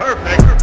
Perfect.